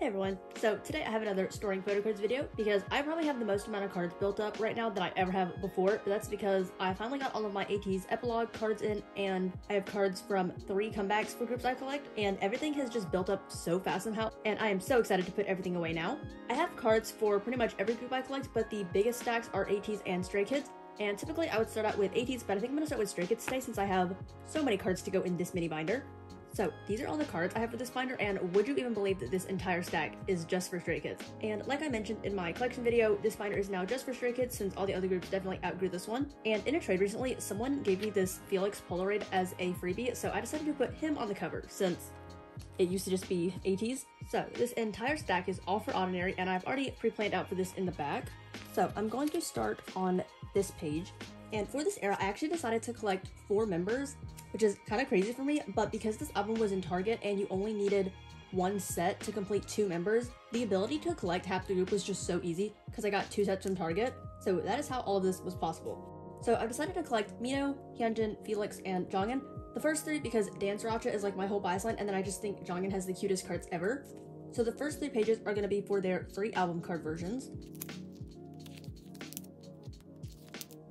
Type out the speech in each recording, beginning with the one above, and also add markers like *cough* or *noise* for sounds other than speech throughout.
Hey everyone, so today I have another storing photo cards video because I probably have the most amount of cards built up right now that I ever have before, but that's because I finally got all of my ATEEZ epilogue cards in and I have cards from three comebacks for groups I collect and everything has just built up so fast somehow and I am so excited to put everything away now. I have cards for pretty much every group I collect, but the biggest stacks are ATEEZ and Stray Kids, and typically I would start out with ATEEZ, but I think I'm to start with Stray Kids today since I have so many cards to go in this mini binder. So these are all the cards I have for this binder and would you even believe that this entire stack is just for Stray Kids? And like I mentioned in my collection video, this binder is now just for Stray Kids since all the other groups definitely outgrew this one. And in a trade recently, someone gave me this Felix Polaroid as a freebie, so I decided to put him on the cover since it used to just be ATEEZ. So this entire stack is all for Ordinary and I've already pre-planned out for this in the back. So I'm going to start on this page and for this era, I actually decided to collect four members, which is kind of crazy for me, but because this album was in Target and you only needed one set to complete two members, the ability to collect half the group was just so easy because I got two sets from Target. So that is how all of this was possible. So I've decided to collect Minho, Hyunjin, Felix, and Jeongin. The first three because Dance Racha is like my whole bias line, and then I just think Jeongin has the cutest cards ever. So the first three pages are going to be for their three album card versions.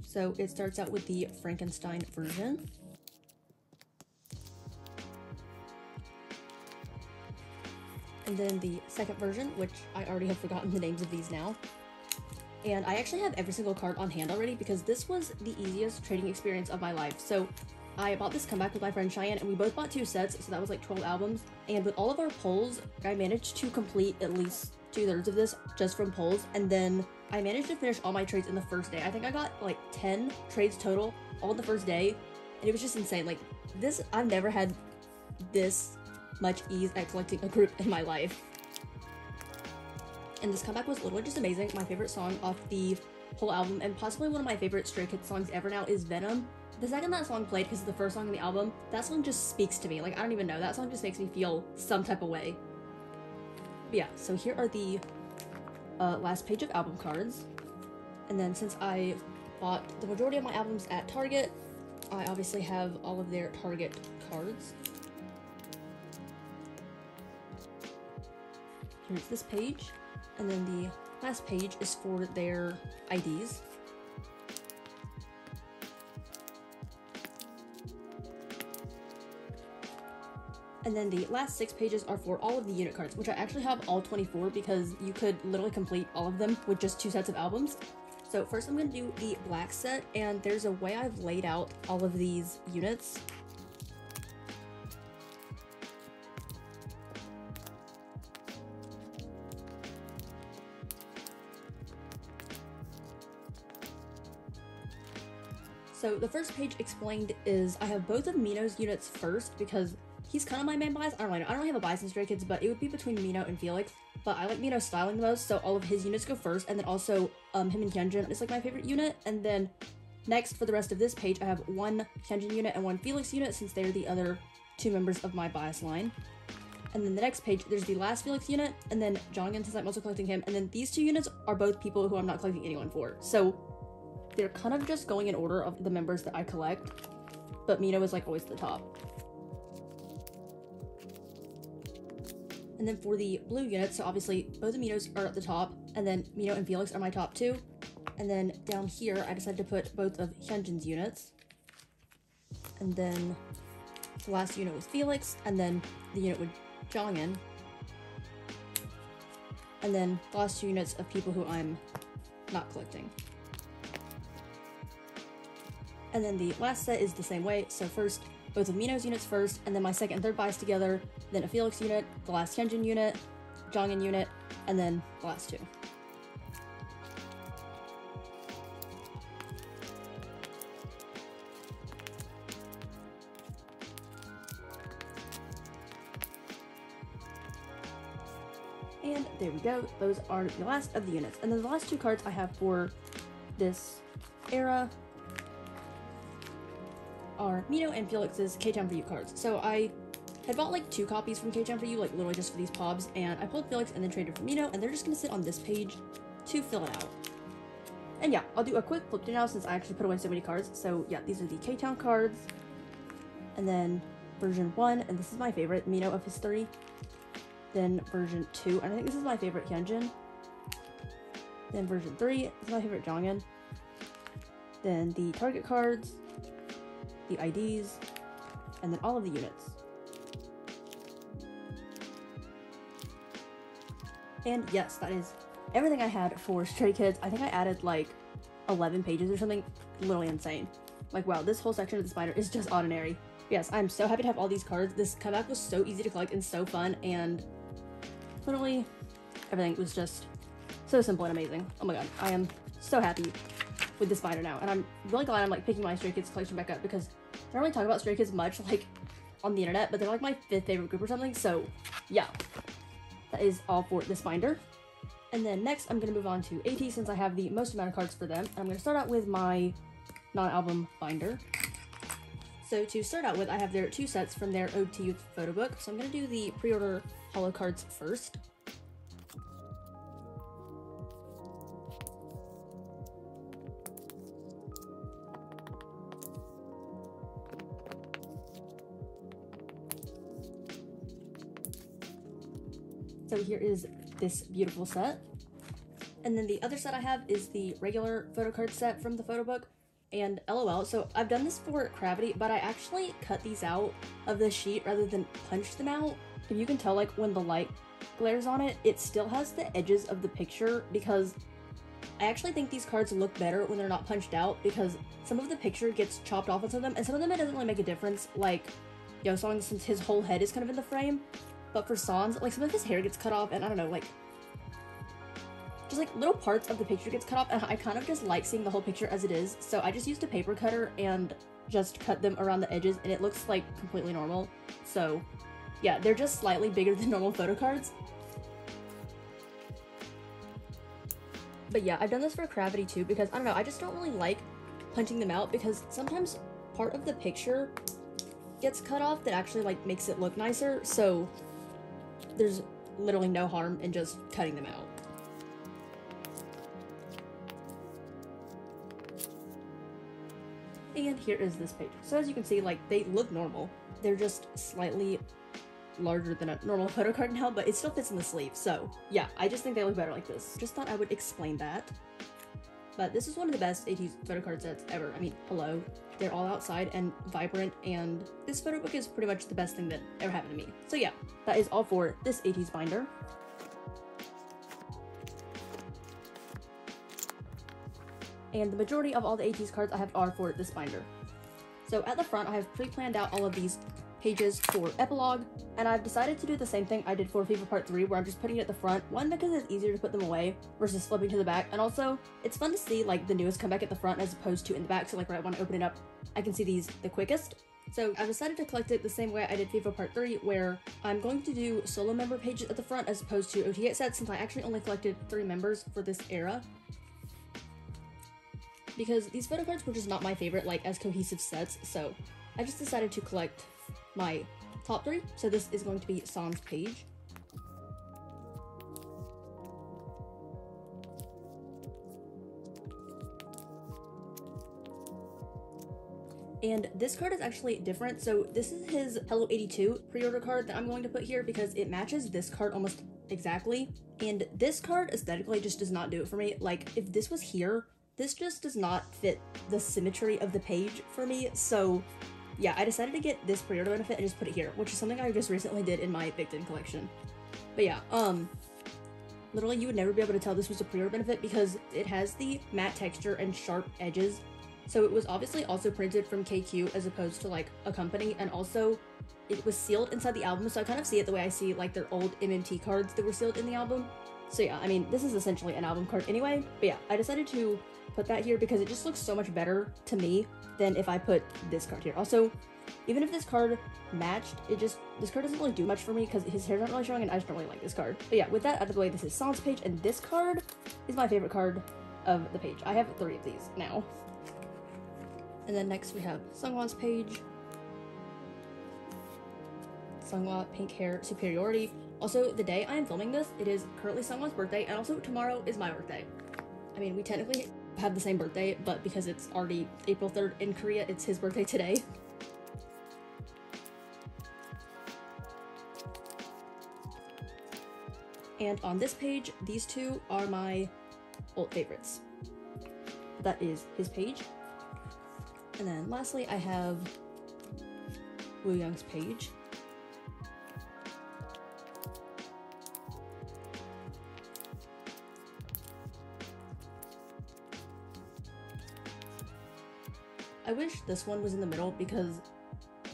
So it starts out with the Frankenstein version. And then the second version, which I already have forgotten the names of these now. And I actually have every single card on hand already because this was the easiest trading experience of my life. So I bought this comeback with my friend Cheyenne and we both bought two sets, so that was like 12 albums. And with all of our pulls, I managed to complete at least two thirds of this just from pulls. And then I managed to finish all my trades in the first day. I think I got like 10 trades total all the first day. And it was just insane. Like this, I've never had this much ease at collecting a group in my life. And this comeback was literally just amazing. My favorite song off the whole album and possibly one of my favorite Stray Kids songs ever now is Venom. The second that song played, because it's the first song in the album, that song just speaks to me. Like, I don't even know. That song just makes me feel some type of way. But yeah, so here are the uh, last page of album cards. And then since I bought the majority of my albums at Target, I obviously have all of their Target cards. Here's this page. And then the last page is for their IDs. And then the last six pages are for all of the unit cards, which I actually have all 24 because you could literally complete all of them with just two sets of albums. So first I'm going to do the black set, and there's a way I've laid out all of these units. So the first page explained is I have both of Minho's units first because he's kind of my main bias. I don't know. I don't really have a bias in Stray Kids, but it would be between Minho and Felix. But I like Minho's styling the most, so all of his units go first, and then also um, him and Hyunjin is like my favorite unit. And then next, for the rest of this page, I have one Hyunjin unit and one Felix unit, since they're the other two members of my bias line. And then the next page, there's the last Felix unit, and then Jeongin, since I'm also collecting him. And then these two units are both people who I'm not collecting anyone for. So they're kind of just going in order of the members that I collect, but Minho is like always the top. And then for the blue units, so obviously both aminos are at the top, and then Minho and Felix are my top two. And then down here, I decided to put both of Hyunjin's units. And then the last unit was Felix, and then the unit with Jeongin. And then the last two units of people who I'm not collecting. And then the last set is the same way, so first both of Minho's units first, and then my second and third bias together, then a Felix unit, the last Hyunjin unit, Jeongin unit, and then the last two. And there we go, those are the last of the units. And then the last two cards I have for this era are Minho and Felix's K-Town for You cards. So I had bought like two copies from K-Town for You, like literally just for these pobs, and I pulled Felix and then traded for Minho, and they're just gonna sit on this page to fill it out. And yeah, I'll do a quick flip to now since I actually put away so many cards. So yeah, these are the K-Town cards. And then version one, and this is my favorite, Minho of History. then version 2, and I think this is my favorite Hyunjin. Then version 3 is my favorite Jeongin. Then the target cards, the IDs, and then all of the units. And yes, that is everything I had for Stray Kids. I think I added like 11 pages or something. Literally insane. Like, wow, this whole section of the spider is just ordinary. Yes, I'm so happy to have all these cards. This comeback was so easy to collect and so fun, and literally everything was just so simple and amazing. Oh my god, I am so happy with this binder now, and I'm really glad I'm like picking my Stray Kids collection back up because I don't really talk about Stray Kids much like on the internet, but they're like my fifth favorite group or something. So yeah, that is all for this binder. And then next, I'm going to move on to AT since I have the most amount of cards for them. I'm going to start out with my non-album binder. So to start out with, I have their two sets from their Ode to Youth photo book. So I'm going to do the pre-order holo cards first. So here is this beautiful set. And then the other set I have is the regular photo card set from the photo book and LOL. So I've done this for Cravity, but I actually cut these out of the sheet rather than punch them out. If you can tell, like when the light glares on it, it still has the edges of the picture because I actually think these cards look better when they're not punched out because some of the picture gets chopped off on some of them, and some of them it doesn't really make a difference. Like Yeosang, since his whole head is kind of in the frame, but for San's, like some of his hair gets cut off, and I don't know, like just like little parts of the picture gets cut off, and I kind of just like seeing the whole picture as it is. So I just used a paper cutter and just cut them around the edges, and it looks like completely normal. So yeah, they're just slightly bigger *laughs* than normal photo cards. But yeah, I've done this for Cravity too because I don't know, I just don't really like punching them out because sometimes part of the picture gets cut off that actually like makes it look nicer. So there's literally no harm in just cutting them out. And here is this page. So as you can see, like, they look normal. They're just slightly larger than a normal photo card now, but it still fits in the sleeve. So yeah, I just think they look better like this. Just thought I would explain that. But this is one of the best ATEEZ photo card sets ever. I mean, hello. They're all outside and vibrant, and this photo book is pretty much the best thing that ever happened to me. So yeah, that is all for this ATEEZ binder. And the majority of all the ATEEZ cards I have are for this binder. So at the front, I have pre-planned out all of these pages for epilogue, and I've decided to do the same thing I did for Fever Part 3, where I'm just putting it at the front, one because it's easier to put them away versus flipping to the back, and also it's fun to see like the newest come back at the front as opposed to in the back, so like right when I want to open it up, I can see these the quickest. So I've decided to collect it the same way I did Fever Part 3, where I'm going to do solo member pages at the front as opposed to OT8 sets, since I actually only collected three members for this era. Because these photo cards were just not my favorite, like, as cohesive sets, so I just decided to collect my top three. So this is going to be San's page. And this card is actually different. So this is his Hello 82 pre-order card that I'm going to put here because it matches this card almost exactly. And this card aesthetically just does not do it for me. Like if this was here, this just does not fit the symmetry of the page for me. So yeah, I decided to get this pre-order benefit and just put it here, which is something I just recently did in my Victon collection. But yeah, um, literally you would never be able to tell this was a pre-order benefit because it has the matte texture and sharp edges. So it was obviously also printed from KQ as opposed to like a company and also it was sealed inside the album so I kind of see it the way I see like their old MMT cards that were sealed in the album. So yeah, I mean, this is essentially an album card anyway, but yeah, I decided to put that here because it just looks so much better to me than if I put this card here. Also, even if this card matched, it just, this card doesn't really do much for me because his hair's not really showing and I just don't really like this card. But yeah, with that out of the way, this is San's page and this card is my favorite card of the page. I have three of these now. And then next we have Seonghwa's page. Seonghwa pink hair superiority. Also, the day I am filming this, it is currently Seonghwa's birthday, and also tomorrow is my birthday. I mean, we technically have the same birthday, but because it's already April 3rd in Korea, it's his birthday today. And on this page, these two are my old favorites. That is his page. And then lastly, I have Wooyoung's page. Wish this one was in the middle because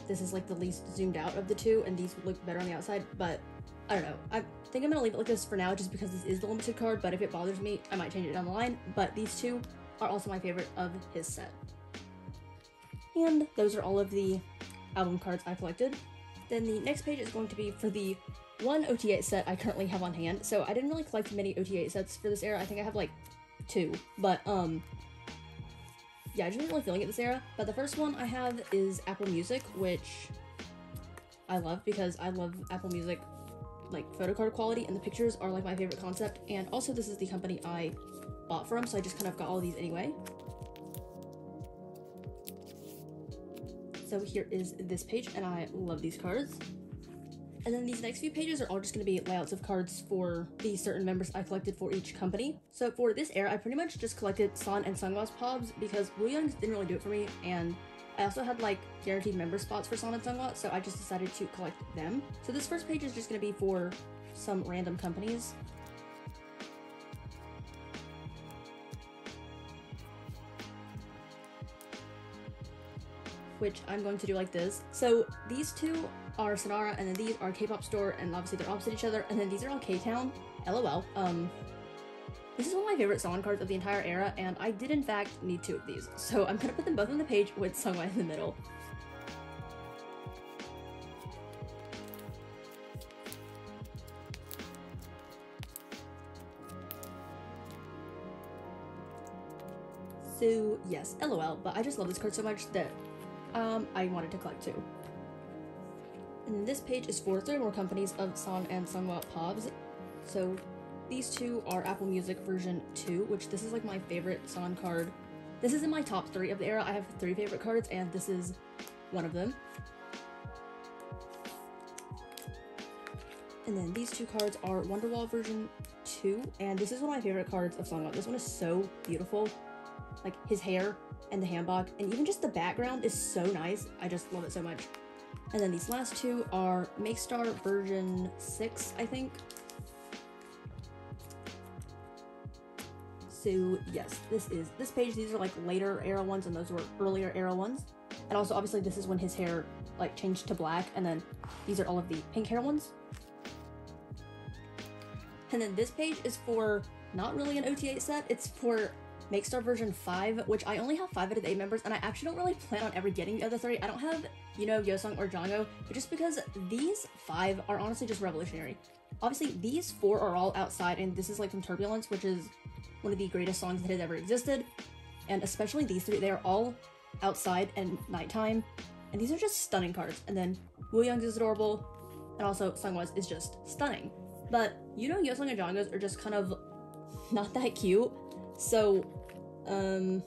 this is like the least zoomed out of the two and these would look better on the outside, but I don't know. I think I'm gonna leave it like this for now just because this is the limited card, but if it bothers me, I might change it down the line. But these two are also my favorite of his set. And those are all of the album cards I collected. Then the next page is going to be for the one OT8 set I currently have on hand. So I didn't really collect many OT8 sets for this era. I think I have like two, but um, yeah, I just wasn't really feeling it this era. But the first one I have is Apple Music, which I love because I love Apple Music like photo card quality and the pictures are like my favorite concept and also this is the company I bought from so I just kind of got all these anyway. So here is this page and I love these cards. And then these next few pages are all just going to be layouts of cards for the certain members I collected for each company. So for this era, I pretty much just collected San and Seonghwa's Pobs because Wooyoung's didn't really do it for me, and I also had like guaranteed member spots for San and Seonghwa, so I just decided to collect them. So this first page is just going to be for some random companies. which I'm going to do like this. So these two are Synnara, and then these are K-pop store, and obviously they're opposite each other. And then these are all K-Town. LOL. Um, this is one of my favorite song cards of the entire era, and I did in fact need two of these. So I'm gonna put them both on the page with Seonghwa in the middle. So yes, LOL, but I just love this card so much that um, I wanted to collect two. And this page is for three more companies of San and Seonghwa Pobs. So these two are Apple Music version 2, which this is like my favorite San card. This is in my top three of the era. I have three favorite cards, and this is one of them. And then these two cards are Wonderwall version 2, and this is one of my favorite cards of Seonghwa. This one is so beautiful. Like his hair and the hanbok, and even just the background is so nice. I just love it so much. And then these last two are Make Star version 6, I think. So yes, this is this page. These are like later era ones, and those were earlier era ones. And also, obviously, this is when his hair like changed to black, and then these are all of the pink hair ones. And then this page is for not really an OT8 set. It's for Makestar version 5, which I only have 5 out of the 8 members, and I actually don't really plan on ever getting the other 3. I don't have, you know, Yeosang or Jongho, but just because these 5 are honestly just revolutionary. Obviously, these 4 are all outside, and this is like from Turbulence, which is one of the greatest songs that has ever existed. And especially these three, they are all outside and nighttime, and these are just stunning cards. And then Wooyoung's is adorable, and also Seonghwa's is just stunning. But you know, Yeosang and Jongho's are just kind of not that cute. So um,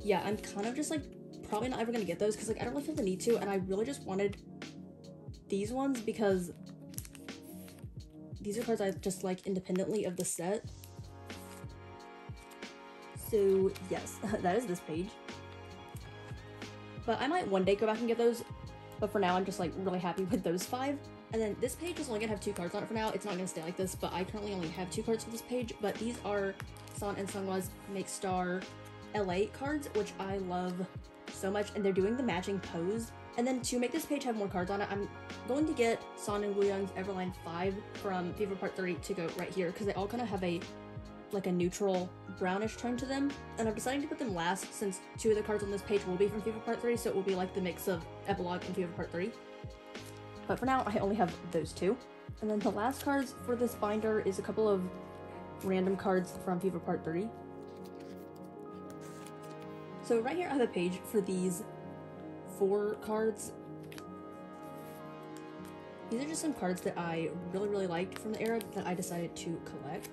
yeah, I'm kind of just like probably not ever gonna get those because like I don't really feel the need to, and I really just wanted these ones because these are cards I just like independently of the set. So yes, *laughs* that is this page. But I might one day go back and get those, but for now I'm just like really happy with those five. And then this page is only gonna have two cards on it for now. It's not gonna stay like this, but I currently only have two cards for this page, but these are San and Seonghwa's Make Star LA cards, which I love so much, and they're doing the matching pose. And then to make this page have more cards on it, I'm going to get San and Wooyoung's Everline 5 from Fever Part 3 to go right here, because they all kind of have a like a neutral brownish tone to them. And I'm deciding to put them last since two of the cards on this page will be from Fever Part 3, so it will be like the mix of Epilogue and Fever Part 3. But for now, I only have those two. And then the last cards for this binder is a couple of random cards from Fever Part 3. So right here I have a page for these four cards. These are just some cards that I really, really liked from the era that I decided to collect.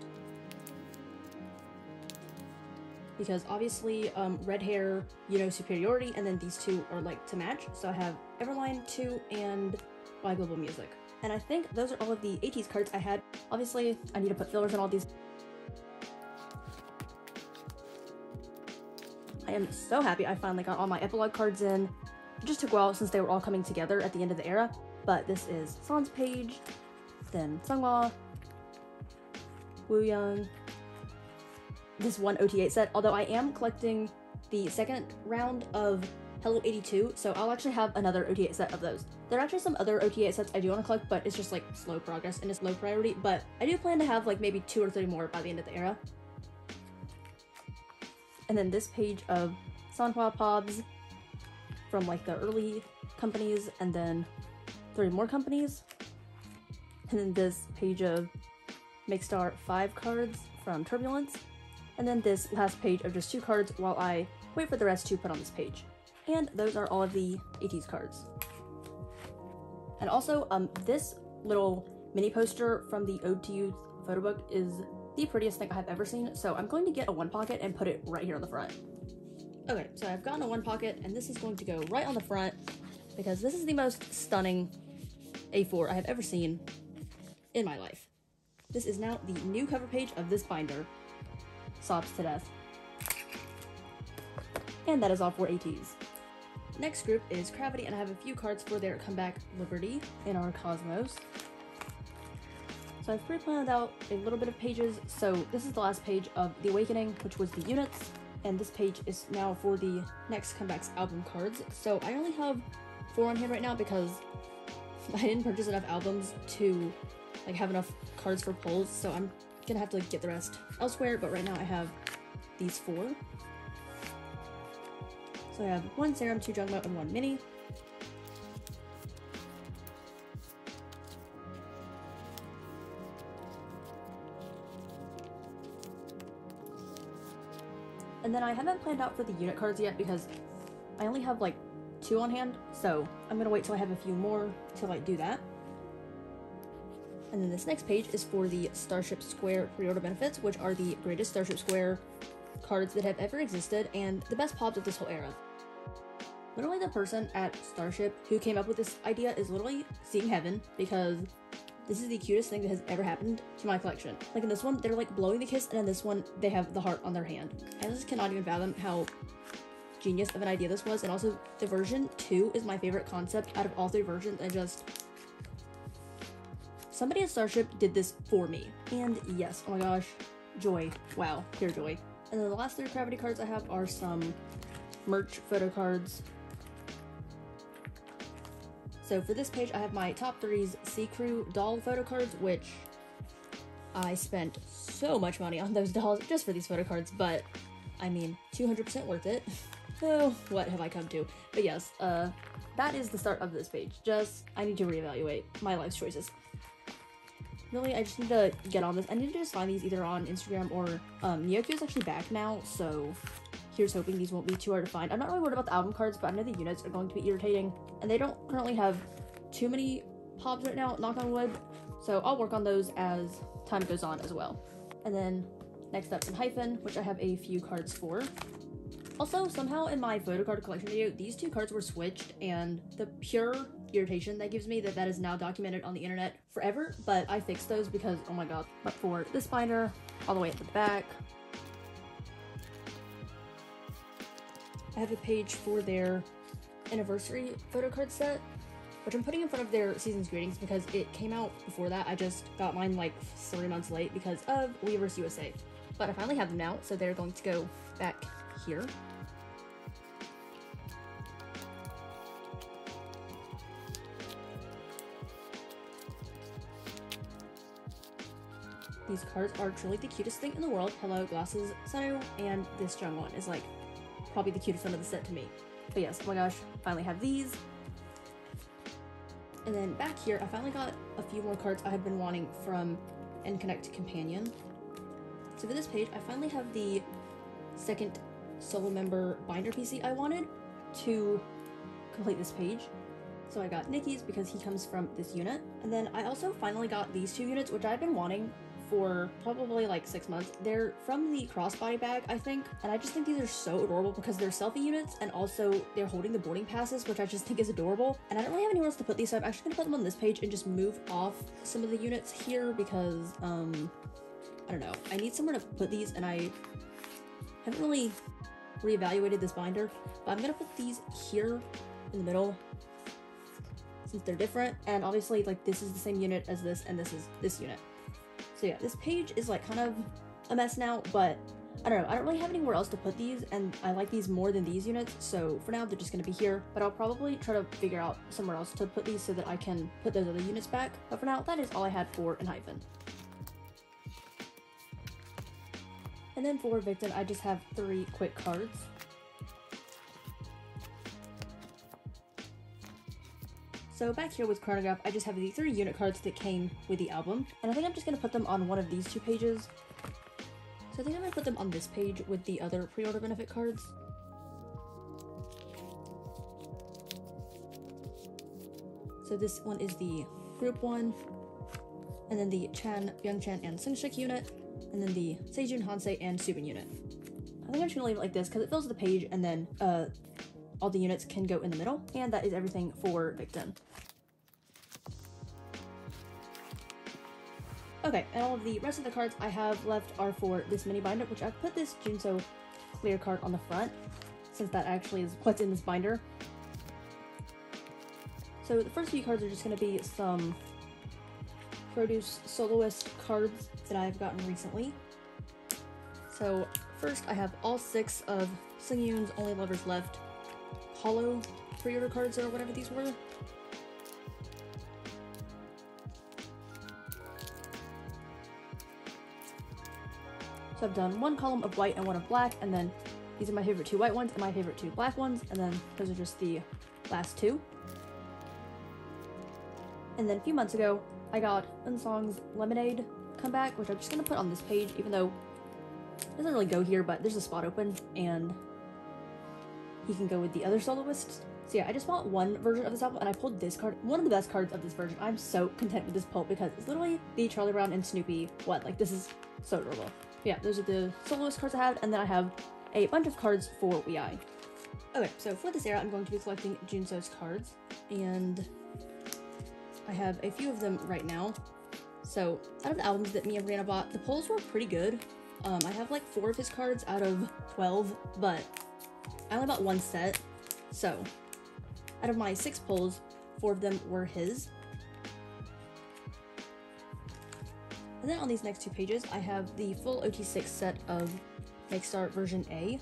Because obviously, um, red hair, you know, superiority, and then these two are like to match. So I have Everline 2 and Why Global Music. And I think those are all of the ATEEZ cards I had. Obviously, I need to put fillers on all these. Am so happy I finally got all my epilogue cards in. It just took a while since they were all coming together at the end of the era, but this is San's page, then Seonghwa, Wooyoung, this one OT8 set, although I am collecting the second round of Hello 82, so I'll actually have another OT8 set of those. There are actually some other OT8 sets I do want to collect, but it's just like slow progress and it's low priority, but I do plan to have like maybe two or three more by the end of the era. And then this page of Seonghwa Pobs from like the early companies, and then three more companies. And then this page of Makestar 5 cards from Turbulence. And then this last page of just two cards while I wait for the rest to put on this page. And those are all of the ATEEZ cards. And also, um, this little mini poster from the Ode to Youth photo book is the prettiest thing I've ever seen, so I'm going to get a one pocket and put it right here on the front. Okay, so I've gotten a one pocket, and this is going to go right on the front, because this is the most stunning A4 I have ever seen in my life. This is now the new cover page of this binder. Sobs to death. And that is all for ATEEZ. Next group is Cravity, and I have a few cards for their comeback Liberty in our Cosmos. So I've pre-planned out a little bit of pages, so this is the last page of The Awakening, which was the units, and this page is now for the next comebacks album cards. So I only have four on hand right now because *laughs* I didn't purchase enough albums to like have enough cards for pulls, so I'm gonna have to like, get the rest elsewhere, but right now I have these four. So I have one Serim, two Jungmo, and one Minhee. And then I haven't planned out for the unit cards yet because I only have like two on hand, so I'm gonna wait till I have a few more to like do that. And then this next page is for the Starship Square pre-order benefits, which are the greatest Starship Square cards that have ever existed and the best pops of this whole era. Literally the person at Starship who came up with this idea is literally seeing heaven because this is the cutest thing that has ever happened to my collection. Like in this one, they're like blowing the kiss, and in this one, they have the heart on their hand. I just cannot even fathom how genius of an idea this was. And also, the version 2 is my favorite concept out of all three versions, and just... Somebody at Starship did this for me. And yes, oh my gosh, joy. Wow, pure joy. And then the last three Cravity cards I have are some merch photo cards so for this page, I have my top threes Sea Crew doll photo cards, which I spent so much money on those *laughs* dolls just for these photo cards, but I mean, 200% worth it. *laughs* oh, what have I come to? But yes, uh, that is the start of this page. Just, I need to reevaluate my life's choices. Really, I just need to get on this. I need to just find these either on Instagram or, um, is actually back now, so Here's hoping these won't be too hard to find. I'm not really worried about the album cards, but I know the units are going to be irritating. And they don't currently have too many pops right now, knock on wood. So I'll work on those as time goes on as well. And then next up some Hyphen, which I have a few cards for. Also, somehow in my photo card collection video, these two cards were switched, and the pure irritation that gives me that that is now documented on the internet forever, but I fixed those because, oh my god. But for this binder, all the way at the back, I have a page for their anniversary photo card set, which I'm putting in front of their season's greetings because it came out before that. I just got mine like three months late because of Weverse USA. But I finally have them now, so they're going to go back here. These cards are truly the cutest thing in the world. Hello, Glasses, Sunoo, and this Jungwon is like probably the cutest one of the set to me. But yes, oh my gosh, finally have these. And then back here, I finally got a few more cards I had been wanting from N-Connect Companion. So for this page, I finally have the second solo member binder PC I wanted to complete this page. So I got Ni-ki's because he comes from this unit. And then I also finally got these two units, which I've been wanting for probably like six months. They're from the crossbody bag, I think, and I just think these are so adorable because they're selfie units and also they're holding the boarding passes, which I just think is adorable. And I don't really have anywhere else to put these, so I'm actually gonna put them on this page and just move off some of the units here because, um, I don't know. I need somewhere to put these and I haven't really reevaluated this binder, but I'm gonna put these here in the middle since they're different. And obviously like this is the same unit as this and this is this unit. So yeah, this page is like kind of a mess now, but I don't know, I don't really have anywhere else to put these and I like these more than these units. So for now they're just gonna be here, but I'll probably try to figure out somewhere else to put these so that I can put those other units back. But for now, that is all I had for Enhypen. And then for Victon, I just have three quick cards. So back here with Chronograph, I just have the three unit cards that came with the album, and I think I'm just going to put them on one of these two pages. So I think I'm to put them on this page with the other pre-order benefit cards. So this one is the group one, and then the Chan, Byungchan, and Seungsik unit, and then the Sejun, Hanse, and Subin unit. I think I'm just gonna leave it like this because it fills the page and then uh, all the units can go in the middle. And that is everything for Victon. Okay, and all of the rest of the cards I have left are for this mini binder, which I've put this Junseo clear card on the front, since that actually is what's in this binder. So the first few cards are just going to be some produce soloist cards that I've gotten recently. So first I have all six of Seungyoun's Only Lovers Left hollow pre-order cards or whatever these were. I've done one column of white and one of black, and then these are my favorite two white ones and my favorite two black ones, and then those are just the last two. And then a few months ago, I got Eunsang's Lemonade comeback, which I'm just gonna put on this page, even though it doesn't really go here, but there's a spot open, and he can go with the other soloists. So yeah, I just bought one version of this album, and I pulled this card, one of the best cards of this version. I'm so content with this pull because it's literally the Charlie Brown and Snoopy one. Like, this is so adorable. Yeah, those are the soloist cards I have, and then I have a bunch of cards for Wei. Okay, so for this era, I'm going to be collecting Junseo's cards, and I have a few of them right now. So, out of the albums that me and Brianna bought, the pulls were pretty good. Um, I have like four of his cards out of 12, but I only bought one set. So, out of my six pulls, four of them were his. And then on these next two pages, I have the full OT6 set of Make Star version A.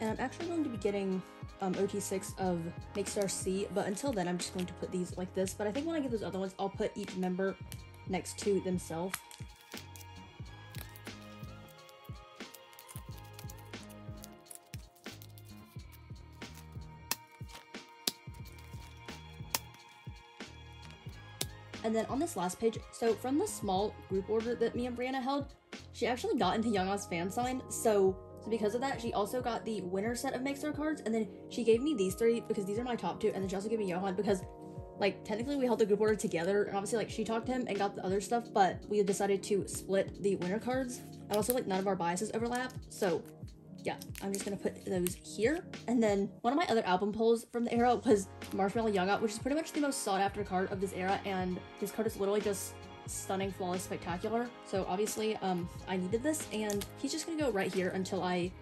And I'm actually going to be getting um, OT6 of Make Star C, but until then I'm just going to put these like this. But I think when I get those other ones, I'll put each member next to themselves. And then on this last page, so from the small group order that me and Brianna held, she actually got into Yongha's fan sign, so so because of that, she also got the winner set of Mixer cards, and then she gave me these three because these are my top two, and then she also gave me Yohan because, like, technically we held the group order together, and obviously, like, she talked to him and got the other stuff, but we decided to split the winner cards, and also, like, none of our biases overlap, so yeah, I'm just gonna put those here. And then one of my other album pulls from the era was Marshmallow Young Out, which is pretty much the most sought after card of this era, and this card is literally just stunning, flawless, spectacular. So obviously, um, I needed this, and he's just gonna go right here until I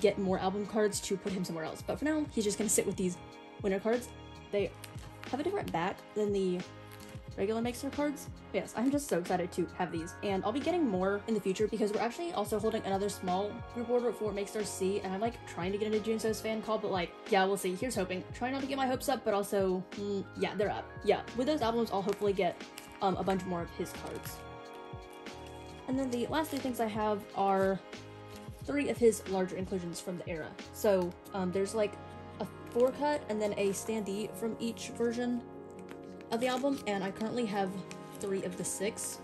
get more album cards to put him somewhere else. But for now, he's just gonna sit with these winner cards. They have a different back than the regular Make Star cards. But yes, I'm just so excited to have these. And I'll be getting more in the future because we're actually also holding another small group order for Make Star C. And I'm like trying to get into Junseo's fan call, but like, yeah, we'll see. Here's hoping. Trying not to get my hopes up, but also, mm, yeah, they're up. Yeah, with those albums, I'll hopefully get um, a bunch more of his cards. And then the last three things I have are three of his larger inclusions from the era. So um, there's like a four cut and then a standee from each version of the album, and I currently have three of the six.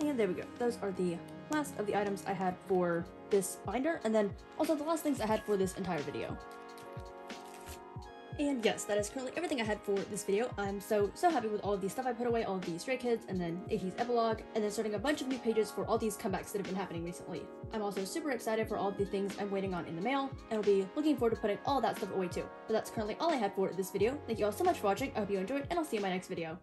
And there we go. Those are the last of the items I had for this binder, and then also the last things I had for this entire video. And yes, that is currently everything I had for this video. I'm so, so happy with all of the stuff I put away, all of the Stray Kids, and then ATEEZ epilogue, and then starting a bunch of new pages for all these comebacks that have been happening recently. I'm also super excited for all of the things I'm waiting on in the mail, and I'll be looking forward to putting all that stuff away too. But that's currently all I had for this video. Thank you all so much for watching, I hope you enjoyed, and I'll see you in my next video.